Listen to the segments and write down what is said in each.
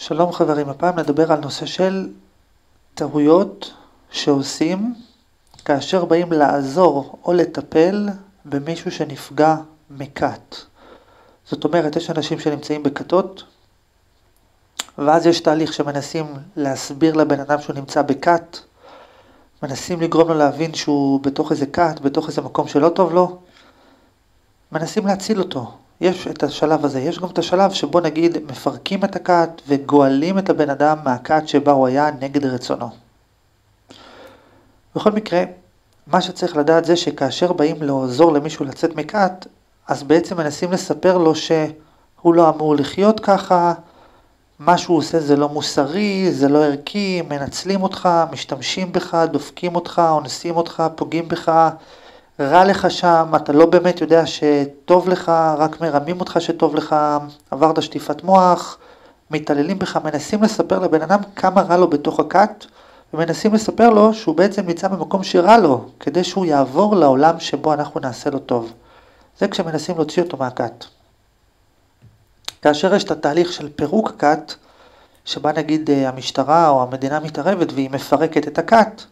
שלום חברים, הפעם נדבר על נושא של טעויות שעושים כאשר באים לעזור או לטפל במישהו שנפגע מכת. זאת אומרת, יש אנשים שנמצאים בכתות, ואז יש תהליך שמנסים להסביר לבן אדם שהוא נמצא בכת, מנסים לגרום לו להבין שהוא בתוך איזה כת, בתוך איזה מקום שלא טוב לו, מנסים להציל אותו. יש את השלב הזה, יש גם את השלב שבו נגיד מפרקים את הכת וגואלים את הבן אדם מהכת שבה הוא היה נגד רצונו. בכל מקרה, מה שצריך לדעת זה שכאשר באים לעזור למישהו לצאת מכת, אז בעצם מנסים לספר לו שהוא לא אמור לחיות ככה, מה שהוא עושה זה לא מוסרי, זה לא ערכי, מנצלים אותך, משתמשים בך, דופקים אותך, אונסים אותך, פוגעים בך, רע לך שם, אתה לא באמת יודע שטוב לך, רק מרמים אותך שטוב לך, עברת שטיפת מוח, מתעללים בך, מנסים לספר לבן אדם כמה רע לו בתוך הכת, ומנסים לספר לו שהוא בעצם נמצא במקום שרע לו, כדי שהוא יעבור לעולם שבו אנחנו נעשה לו טוב. זה כשמנסים להוציא אותו מהכת. כאשר יש את התהליך של פירוק הכת, שבה נגיד אה, המשטרה או המדינה מתערבת והיא מפרקת את הכת,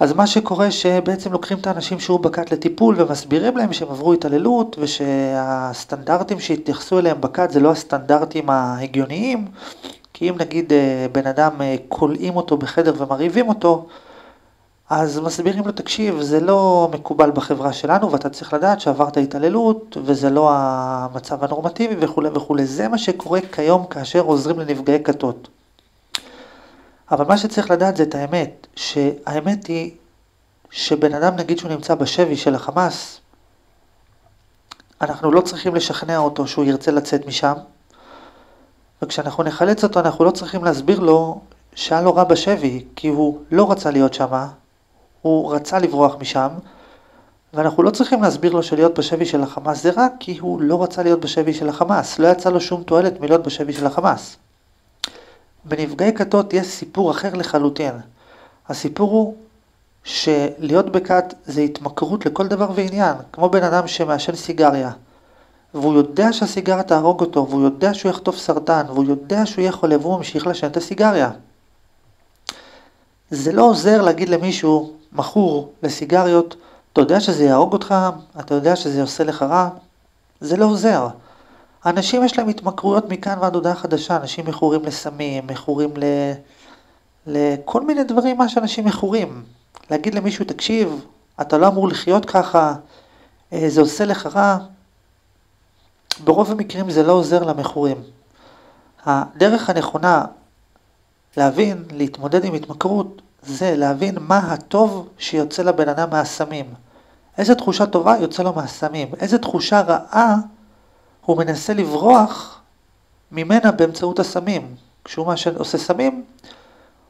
אז מה שקורה שבעצם לוקחים את האנשים שהיו בכת לטיפול ומסבירים להם שהם עברו התעללות ושהסטנדרטים שהתייחסו אליהם בכת זה לא הסטנדרטים ההגיוניים, כי אם נגיד אה, בן אדם אה, כולאים אותו בחדר ומרעיבים אותו, אז מסבירים לו, תקשיב, זה לא מקובל בחברה שלנו ואתה צריך לדעת שעברת התעללות וזה לא המצב הנורמטיבי וכולי וכולי. זה מה שקורה כיום כאשר עוזרים לנפגעי כתות. אבל מה שצריך לדעת זה את האמת, שהאמת היא שבן אדם נגיד שהוא נמצא בשבי של החמאס, אנחנו לא צריכים לשכנע אותו שהוא ירצה לצאת משם, וכשאנחנו נחלץ אותו אנחנו לא צריכים להסביר לו שהיה לו רע בשבי, כי הוא לא רצה להיות שם, הוא רצה לברוח משם, ואנחנו לא צריכים להסביר לו שלהיות בשבי של החמאס זה רע, כי הוא לא רצה להיות בשבי של החמאס, לא יצא לו שום תועלת מלהיות בשבי של החמאס. בנפגעי כתות יש סיפור אחר לחלוטין. הסיפור הוא שלהיות בכת זה התמכרות לכל דבר ועניין, כמו בן אדם שמעשן סיגריה. והוא יודע שהסיגריה תהרוג אותו, והוא יודע שהוא יחטוף סרטן, והוא יודע שהוא יהיה חולה והוא ממשיך לעשן את הסיגריה. זה לא עוזר להגיד למישהו, מכור לסיגריות, אתה יודע שזה יהרוג אותך, אתה יודע שזה עושה לך רע, זה לא עוזר. אנשים יש להם התמכרויות מכאן ועד הודעה חדשה, אנשים מכורים לסמים, מכורים ל... לכל מיני דברים, מה שאנשים מכורים. להגיד למישהו, תקשיב, אתה לא אמור לחיות ככה, אה, זה עושה לך רע, ברוב המקרים זה לא עוזר למכורים. הדרך הנכונה להבין, להתמודד עם התמכרות, זה להבין מה הטוב שיוצא לבן אדם מהסמים. איזה תחושה טובה יוצא לו מהסמים, איזה תחושה רעה הוא מנסה לברוח ממנה באמצעות הסמים. כשהוא עושה סמים,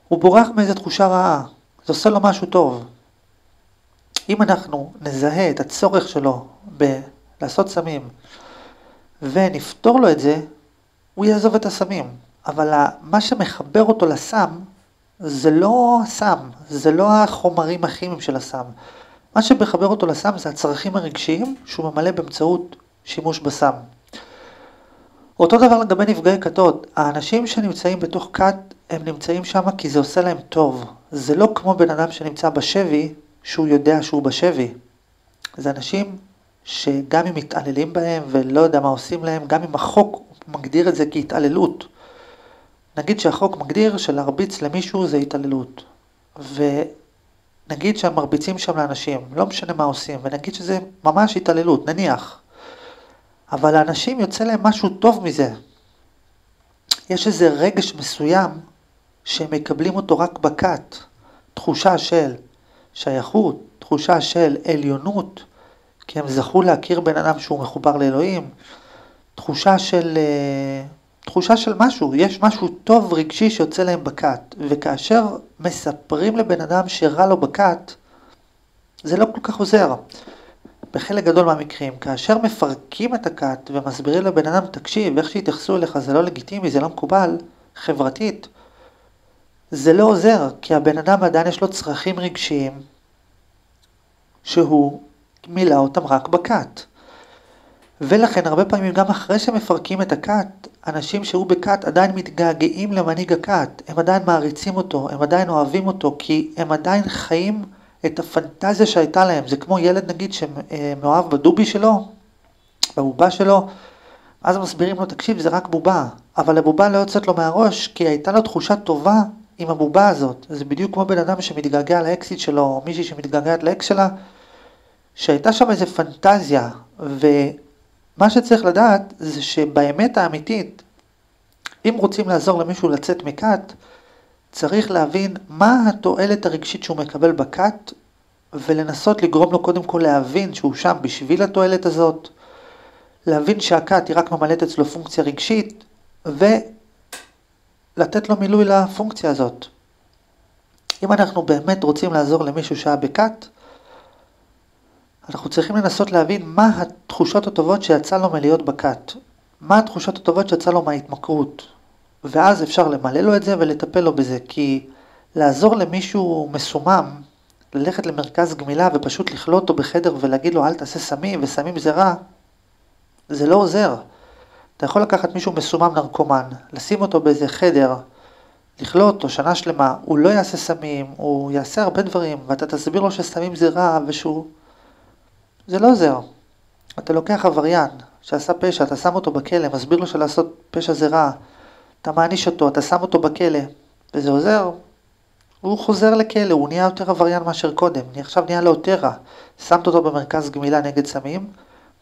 הוא בורח מאיזו תחושה רעה, זה עושה לו משהו טוב. אם אנחנו נזהה את הצורך שלו בלעשות סמים ונפתור לו את זה, הוא יעזוב את הסמים. אבל מה שמחבר אותו לסם זה לא הסם, זה לא החומרים הכימיים של הסם. מה שמחבר אותו לסם זה הצרכים הרגשיים שהוא ממלא באמצעות שימוש בסם. אותו דבר לגבי נפגעי כתות, האנשים שנמצאים בתוך כת, הם נמצאים שם כי זה עושה להם טוב. זה לא כמו בן אדם שנמצא בשבי, שהוא יודע שהוא בשבי. זה אנשים שגם אם מתעללים בהם ולא יודע מה עושים להם, גם אם החוק מגדיר את זה כהתעללות. נגיד שהחוק מגדיר שלהרביץ למישהו זה התעללות. ונגיד שהם מרביצים שם לאנשים, לא משנה מה עושים, ונגיד שזה ממש התעללות, נניח. אבל לאנשים יוצא להם משהו טוב מזה. יש איזה רגש מסוים שהם מקבלים אותו רק בכת, תחושה של שייכות, תחושה של עליונות, כי הם זכו להכיר בן אדם שהוא מחובר לאלוהים, תחושה של, אה, תחושה של משהו, יש משהו טוב רגשי שיוצא להם בכת, וכאשר מספרים לבן אדם שרע לו בכת, זה לא כל כך עוזר. בחלק גדול מהמקרים, כאשר מפרקים את הכת ומסבירים לבן אדם, תקשיב, איך שהתייחסו אליך זה לא לגיטימי, זה לא מקובל, חברתית, זה לא עוזר, כי הבן אדם עדיין יש לו צרכים רגשיים שהוא מילא אותם רק בכת. ולכן הרבה פעמים גם אחרי שמפרקים את הכת, אנשים שהיו בכת עדיין מתגעגעים למנהיג הכת, הם עדיין מעריצים אותו, הם עדיין אוהבים אותו, כי הם עדיין חיים את הפנטזיה שהייתה להם. זה כמו ילד נגיד שמאוהב בדובי שלו, בבובה שלו, אז מסבירים לו, תקשיב, זה רק בובה, אבל הבובה לא יוצאת לו מהראש, כי הייתה לו תחושה טובה עם הבובה הזאת. זה בדיוק כמו בן אדם שמתגעגע לאקסיט שלו, או מישהי שמתגעגעת לאקס שלה, שהייתה שם איזה פנטזיה, ומה שצריך לדעת זה שבאמת האמיתית, אם רוצים לעזור למישהו לצאת מכת, צריך להבין מה התועלת הרגשית שהוא מקבל בכת, ולנסות לגרום לו קודם כל להבין שהוא שם בשביל התועלת הזאת, להבין שהכת היא רק ממלאת אצלו פונקציה רגשית, ולתת לו מילוי לפונקציה הזאת. אם אנחנו באמת רוצים לעזור למישהו שהיה בכת, אנחנו צריכים לנסות להבין מה התחושות הטובות שיצא לו מלהיות בכת. מה התחושות הטובות שיצא לו מההתמכרות. ואז אפשר למלא לו את זה ולטפל לו בזה, כי לעזור למישהו מסומם, ללכת למרכז גמילה ופשוט לכלוא אותו בחדר ולהגיד לו אל תעשה סמים וסמים זה רע, זה לא עוזר. אתה יכול לקחת מישהו מסומם נרקומן, לשים אותו באיזה חדר, לכלוא אותו שנה שלמה, הוא לא יעשה סמים, הוא יעשה הרבה דברים, ואתה תסביר לו שסמים זה רע ושהוא... זה לא עוזר. אתה לוקח עבריין שעשה פשע, אתה שם אותו בכלא, מסביר לו שלעשות פשע זה רע, אתה מעניש אותו, אתה שם אותו בכלא, וזה עוזר. הוא חוזר לכלא, הוא נהיה יותר עבריין מאשר קודם, עכשיו נהיה לו יותר רע. שמת אותו במרכז גמילה נגד סמים,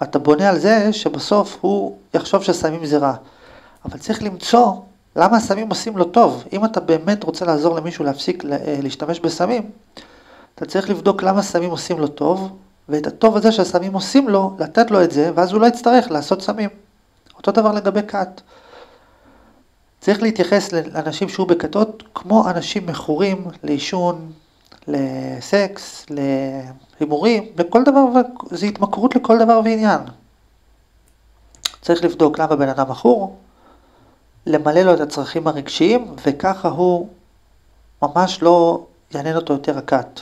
ואתה בונה על זה שבסוף הוא יחשוב שסמים זה רע. אבל צריך למצוא למה הסמים עושים לו טוב. אם אתה באמת רוצה לעזור למישהו להפסיק אה, להשתמש בסמים, אתה צריך לבדוק למה סמים עושים לו טוב, ואת הטוב הזה שהסמים עושים לו, לתת לו את זה, ואז הוא לא יצטרך לעשות סמים. אותו דבר לגבי כת. צריך להתייחס לאנשים שהוא בכתות כמו אנשים מכורים לעישון, לסקס, להימורים, לכל דבר, זה התמכרות לכל דבר ועניין. צריך לבדוק למה בן אדם מכור, למלא לו את הצרכים הרגשיים, וככה הוא ממש לא יעניין אותו יותר הכת.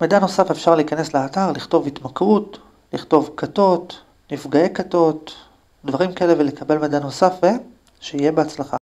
מידע נוסף אפשר להיכנס לאתר, לכתוב התמכרות, לכתוב כתות, נפגעי כתות, דברים כאלה ולקבל מידע נוסף ושיהיה בהצלחה.